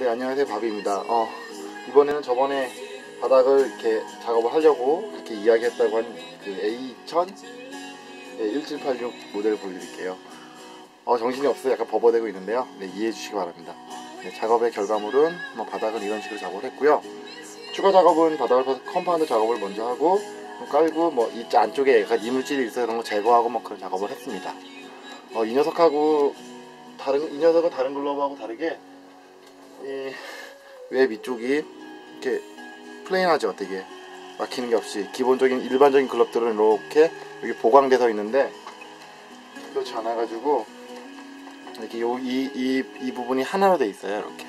네 안녕하세요 바비입니다. 어, 이번에는 저번에 바닥을 이렇게 작업을 하려고 이렇게 이야기했다고 한 그 A1000 네, 1786 모델을 보여드릴게요. 어, 정신이 없어서 약간 버벅대고 있는데요. 네, 이해해 주시기 바랍니다. 네, 작업의 결과물은 뭐 바닥을 이런 식으로 작업을 했고요. 추가 작업은 바닥을 compound 작업을 먼저 하고 깔고 뭐 이 안쪽에 약간 이물질이 있어서 그런 거 제거하고 뭐 그런 작업을 했습니다. 어, 이 녀석하고 다른 이 녀석은 다른 글러브하고 다르게 이외 위쪽이 이렇게 plain하죠? 되게 막히는 게 없이 기본적인 일반적인 글럽들은 이렇게 여기 보강돼서 있는데 그렇지 않아 가지고 이렇게 요이이 이, 이 부분이 하나로 돼 있어요 이렇게.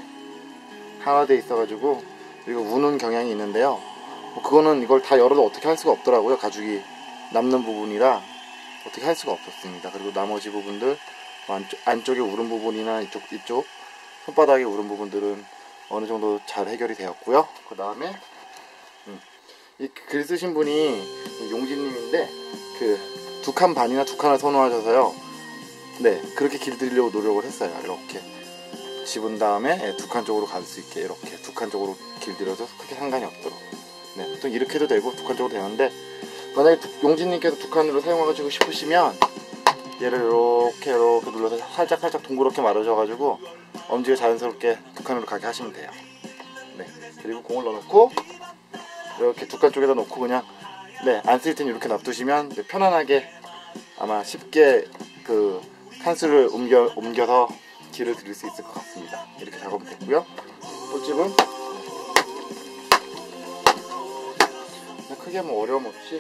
하나 돼 있어 가지고 그리고 우는 경향이 있는데요. 뭐 그거는 이걸 다 열어도 어떻게 할 수가 없더라고요. 가죽이 남는 부분이라 어떻게 할 수가 없었습니다. 그리고 나머지 부분들 뭐 안쪽, 안쪽에 우른 부분이나 이쪽 이쪽 손바닥에 우른 부분들은 어느 정도 잘 해결이 되었고요. 그 다음에 음, 이글 쓰신 분이 용진님인데 그 두 칸 반이나 두 칸을 선호하셔서요. 네 그렇게 길들이려고 노력을 했어요. 이렇게 집은 다음에 예, 두칸 쪽으로 갈 수 있게 이렇게 두 칸 쪽으로 길들여서 크게 상관이 없도록. 네 보통 이렇게 해도 되고 두 칸 쪽으로 되는데 만약에 용진님께서 두 칸으로 사용하고 싶으시면 얘를 이렇게 이렇게 눌러서 살짝 살짝 동그랗게 말아줘가지고 엄지가 자연스럽게 두 칸으로 가게 하시면 돼요. 네. 그리고 공을 넣어놓고 이렇게 두 칸 쪽에다 놓고 그냥 네안 쓸 때는 이렇게 놔두시면 편안하게 아마 쉽게 그 칸수를 옮겨 옮겨서 길을 들일 수 있을 것 같습니다. 이렇게 작업이 됐고요. 꽃집은 크게 뭐 어려움 없이